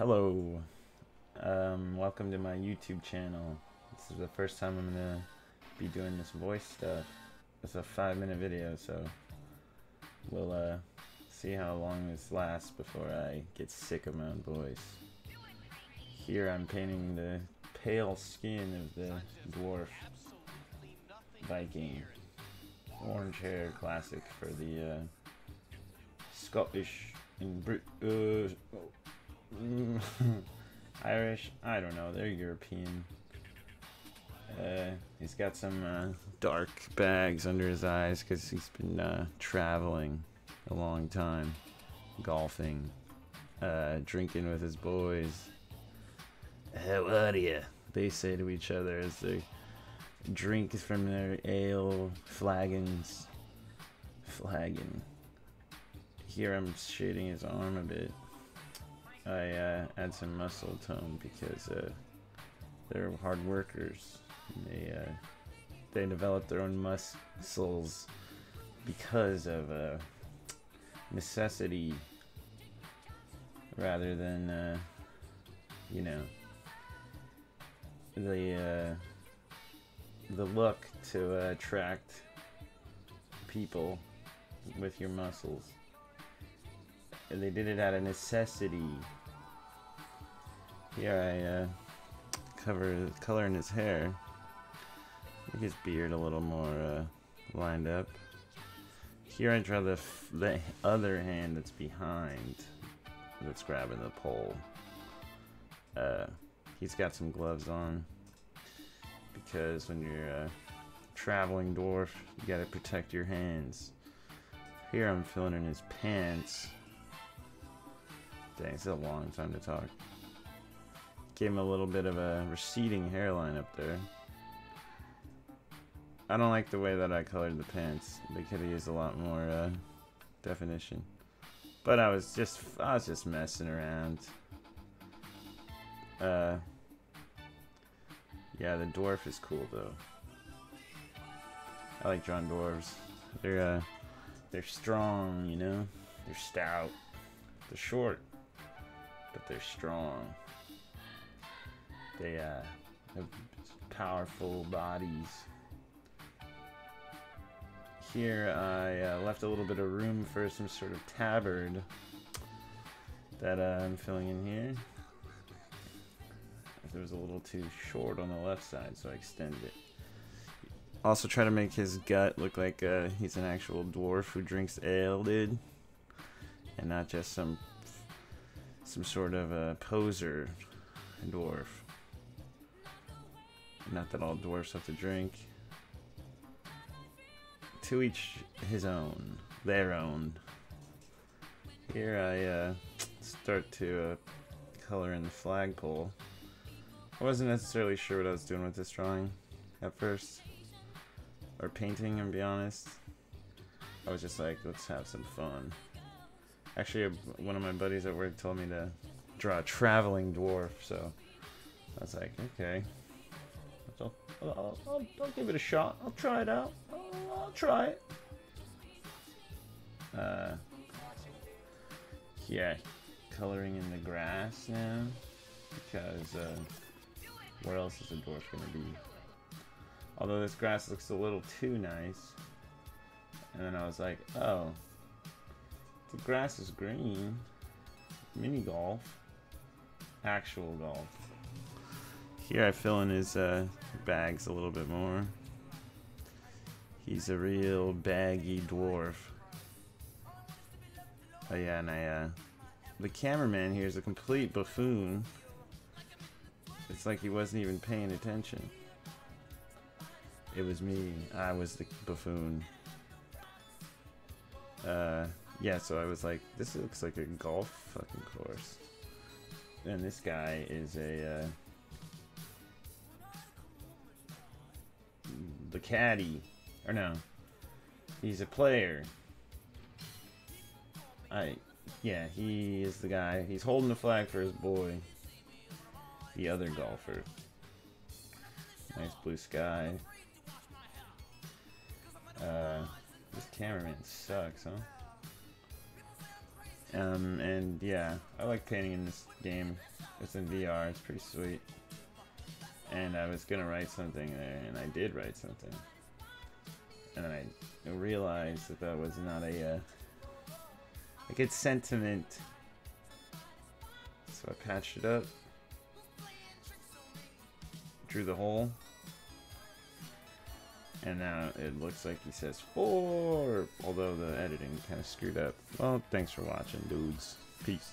hello. Um, welcome to my YouTube channel. This is the first time I'm gonna be doing this voice stuff. It's a five minute video, so we'll uh, see how long this lasts before I get sick of my own voice. Here I'm painting the pale skin of the dwarf Viking. Orange hair classic for the uh, Scottish and Brit uh, Irish. I don't know. They're European. Uh, he's got some uh, dark bags under his eyes because he's been uh, traveling a long time, golfing, uh, drinking with his boys. How are you? They say to each other as they drink from their ale flagons. Flagon. Here I'm shading his arm a bit. I uh, add some muscle tone because uh, they're hard workers. They uh, they develop their own muscles because of uh, necessity rather than uh, you know the uh, the look to attract people with your muscles. And they did it out of necessity. Here I uh, cover color in his hair. Make his beard a little more uh, lined up. Here I draw the, the other hand that's behind, that's grabbing the pole. Uh, he's got some gloves on because when you're a traveling dwarf, you gotta protect your hands. Here I'm filling in his pants. Dang, it's a long time to talk. Gave him a little bit of a receding hairline up there. I don't like the way that I colored the pants. They could have used a lot more uh, definition. But I was just I was just messing around. Uh, yeah, the dwarf is cool though. I like drawing dwarves. They're uh, they're strong, you know. They're stout. They're short, but they're strong. They uh, have powerful bodies. Here I uh, left a little bit of room for some sort of tabard that uh, I'm filling in here. It was a little too short on the left side, so I extended it. Also try to make his gut look like uh, he's an actual dwarf who drinks ale, dude. And not just some some sort of a poser dwarf. Not that all dwarfs have to drink. To each his own. Their own. Here I uh, start to uh, color in the flagpole. I wasn't necessarily sure what I was doing with this drawing at first. Or painting, and be honest. I was just like, let's have some fun. Actually, one of my buddies at work told me to draw a traveling dwarf, so I was like, okay. I'll, I'll, I'll, give it a shot. I'll try it out. I'll, I'll try it. Uh, yeah, coloring in the grass now because uh, where else is a dwarf gonna be? Although this grass looks a little too nice. And then I was like, oh, the grass is green. Mini golf. Actual golf. Here I fill in his uh, bags a little bit more. He's a real baggy dwarf. Oh yeah, and I, uh, the cameraman here is a complete buffoon. It's like he wasn't even paying attention. It was me. I was the buffoon. Uh, yeah, so I was like, this looks like a golf fucking course. And this guy is a, uh, the caddy. Or no. He's a player. I, yeah, he is the guy. He's holding the flag for his boy the other golfer. Nice blue sky. Uh, this cameraman sucks, huh? Um, and yeah, I like painting in this game. It's in VR. It's pretty sweet. And I was gonna write something there, and I did write something. And then I realized that that was not a uh, a good sentiment. So I patched it up. Drew the hole. And now it looks like he says four, although the editing kind of screwed up. Well, thanks for watching, dudes. Peace.